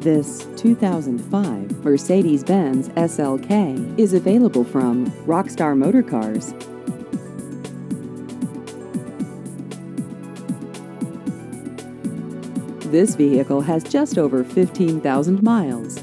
This 2005 Mercedes-Benz SLK is available from Rockstar Motorcars. This vehicle has just over 15,000 miles.